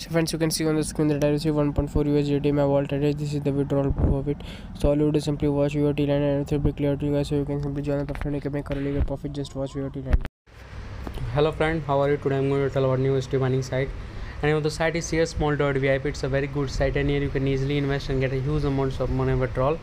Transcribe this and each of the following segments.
so friends you can see on the screen that i received 1.4 usdt my wallet address. This is the withdrawal proof of it. So all you do is simply watch vot line and it will be clear to you guys. So you can simply join the friend can make a really profit just watch vot line. Hello friend how are you? Today i'm going to tell about new USD mining site. And the site is searsmall.vip it's a very good site and here you can easily invest and get a huge amounts of money withdrawal.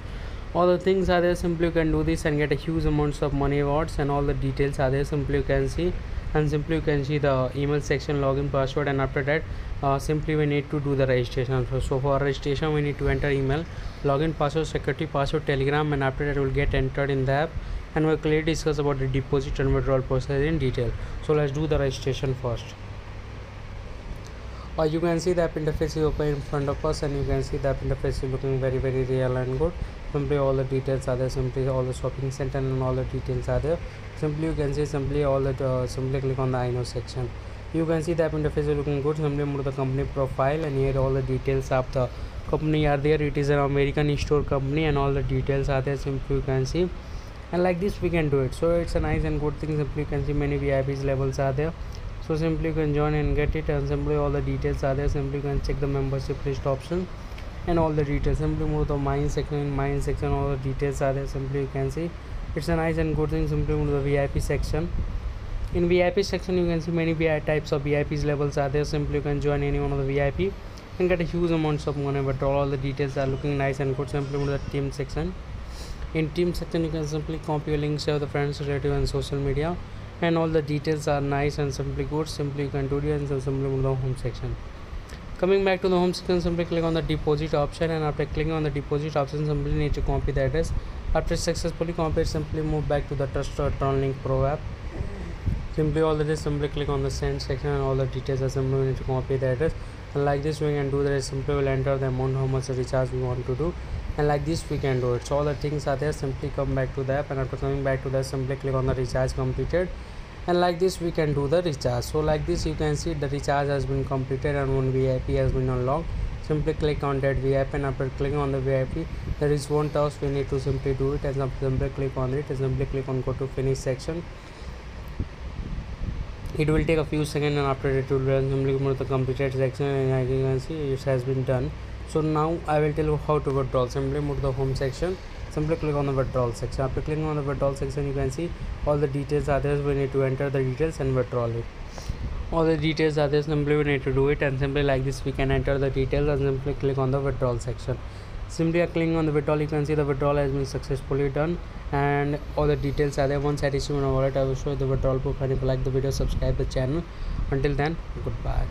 All the things are there simply you can do this and get a huge amounts of money awards and all the details are there simply you can see and simply you can see the email section login password and after that uh, simply we need to do the registration so, so for registration we need to enter email login password security password telegram and after that will get entered in the app. And we'll clearly discuss about the deposit and withdrawal process in detail. So let's do the registration first. Uh, you can see the app interface is open in front of us and you can see the app interface is looking very very real and good simply all the details are there simply all the shopping center and all the details are there simply you can see simply all the uh, simply click on the i know section you can see the app interface is looking good simply move the company profile and here all the details of the company are there it is an american store company and all the details are there simply you can see and like this we can do it so it's a nice and good thing simply you can see many vips levels are there so simply you can join and get it and simply all the details are there simply you can check the membership list option and all the details. Simply move the mine section in mine section all the details are there. Simply you can see. It's a nice and good thing. Simply move the vip section. In vip section you can see many VIP types of vips levels are there. Simply you can join any one of the vip and get a huge amounts of money. But all the details are looking nice and good. Simply move the team section. In team section you can simply copy your links share the friends relative and social media. And all the details are nice and simply good. Simply you can do it and simply move the home section coming back to the home screen simply click on the deposit option and after clicking on the deposit option simply need to copy the address. After successfully copied simply move back to the trust or Tronlink pro app. Simply all the simply click on the send section and all the details are simply need to copy the address. And like this we can do that simply will enter the amount how much recharge we want to do. And like this we can do it. So all the things are there simply come back to the app. And after coming back to that simply click on the recharge completed and like this we can do the recharge. So like this you can see the recharge has been completed and one vip has been unlocked. Simply click on that vip and after clicking on the vip there is one task we need to simply do it. And simply click on it and simply click on go to finish section. It will take a few seconds and after it will run simply move the completed section and you can see it has been done. So now i will tell you how to withdraw simply move to the home section simply click on the withdrawal section. After clicking on the withdrawal section you can see all the details are there. We need to enter the details and withdraw it. All the details are there. Simply we need to do it. And simply like this we can enter the details and simply click on the withdrawal section. Simply clicking on the withdrawal you can see the withdrawal has been successfully done. And all the details are there. Once i receive my wallet i will show you the withdrawal proof. And if you like the video subscribe the channel. Until then goodbye